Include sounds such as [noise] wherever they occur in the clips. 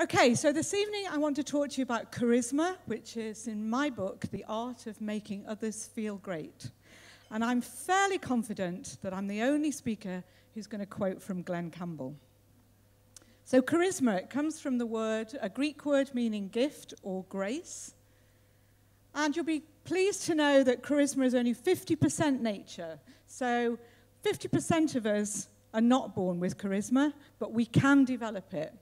Okay, so this evening I want to talk to you about charisma, which is in my book, The Art of Making Others Feel Great. And I'm fairly confident that I'm the only speaker who's going to quote from Glen Campbell. So, charisma, it comes from the word, a Greek word meaning gift or grace. And you'll be pleased to know that charisma is only 50% nature. So, 50% of us are not born with charisma, but we can develop it.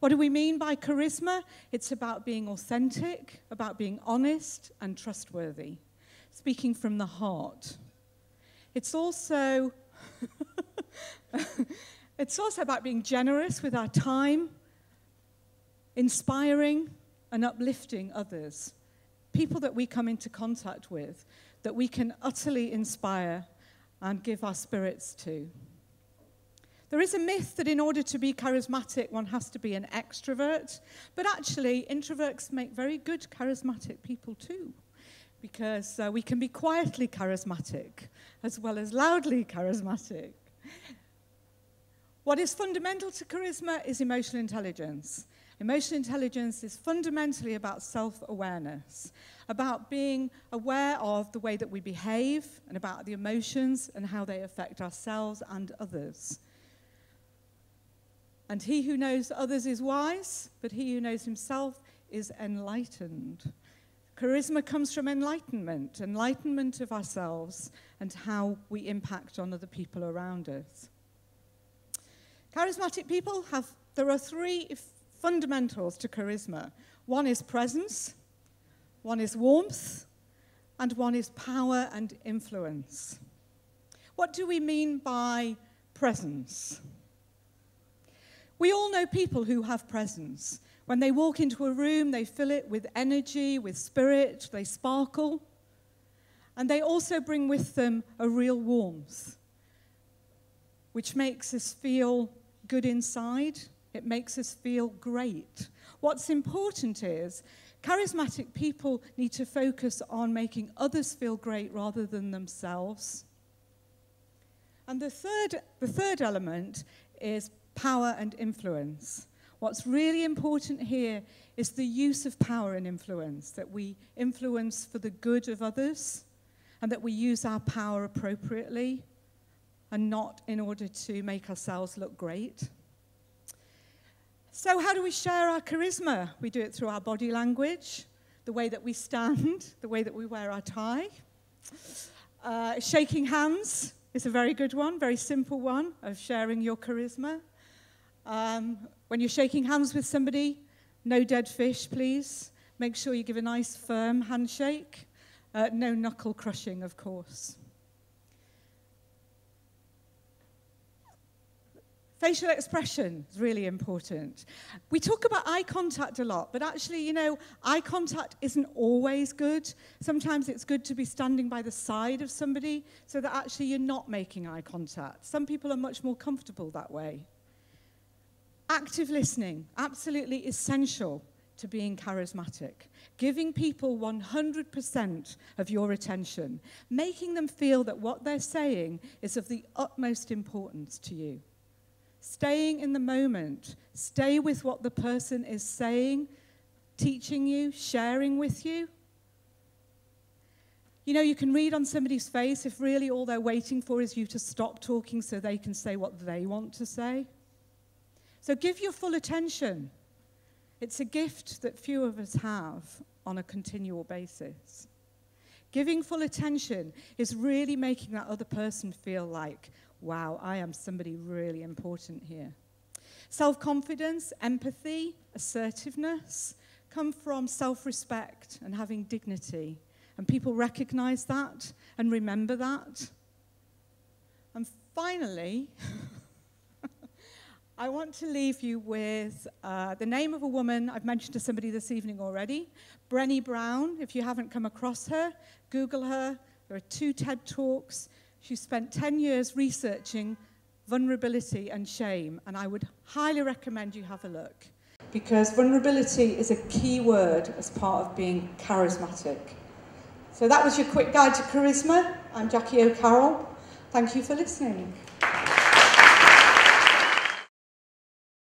What do we mean by charisma? It's about being authentic, about being honest and trustworthy, speaking from the heart. It's also [laughs] it's also about being generous with our time, inspiring and uplifting others, people that we come into contact with, that we can utterly inspire and give our spirits to. There is a myth that in order to be charismatic, one has to be an extrovert, but actually, introverts make very good charismatic people too, because uh, we can be quietly charismatic as well as loudly charismatic. What is fundamental to charisma is emotional intelligence. Emotional intelligence is fundamentally about self awareness, about being aware of the way that we behave and about the emotions and how they affect ourselves and others. And he who knows others is wise, but he who knows himself is enlightened. Charisma comes from enlightenment, enlightenment of ourselves and how we impact on other people around us. Charismatic people have, there are three fundamentals to charisma one is presence, one is warmth, and one is power and influence. What do we mean by presence? We all know people who have presence. When they walk into a room, they fill it with energy, with spirit, they sparkle. And they also bring with them a real warmth, which makes us feel good inside. It makes us feel great. What's important is charismatic people need to focus on making others feel great rather than themselves. And the third, the third element is power and influence. What's really important here is the use of power and influence, that we influence for the good of others and that we use our power appropriately and not in order to make ourselves look great. So, how do we share our charisma? We do it through our body language, the way that we stand, [laughs] the way that we wear our tie. Uh, shaking hands is a very good one, very simple one of sharing your charisma. Um, when you're shaking hands with somebody, no dead fish, please. Make sure you give a nice firm handshake. Uh, no knuckle crushing, of course. Facial expression is really important. We talk about eye contact a lot, but actually, you know, eye contact isn't always good. Sometimes it's good to be standing by the side of somebody so that actually you're not making eye contact. Some people are much more comfortable that way. Active listening, absolutely essential to being charismatic. Giving people 100% of your attention, making them feel that what they're saying is of the utmost importance to you. Staying in the moment, stay with what the person is saying, teaching you, sharing with you. You know, you can read on somebody's face if really all they're waiting for is you to stop talking so they can say what they want to say. So give your full attention. It's a gift that few of us have on a continual basis. Giving full attention is really making that other person feel like, wow, I am somebody really important here. Self confidence, empathy, assertiveness come from self respect and having dignity. And people recognize that and remember that. And finally, [laughs] I want to leave you with uh, the name of a woman I've mentioned to somebody this evening already, Brené Brown. If you haven't come across her, Google her. There are two TED Talks. She spent 10 years researching vulnerability and shame, and I would highly recommend you have a look. Because vulnerability is a key word as part of being charismatic. So that was your quick guide to charisma. I'm Jackie O'Carroll. Thank you for listening.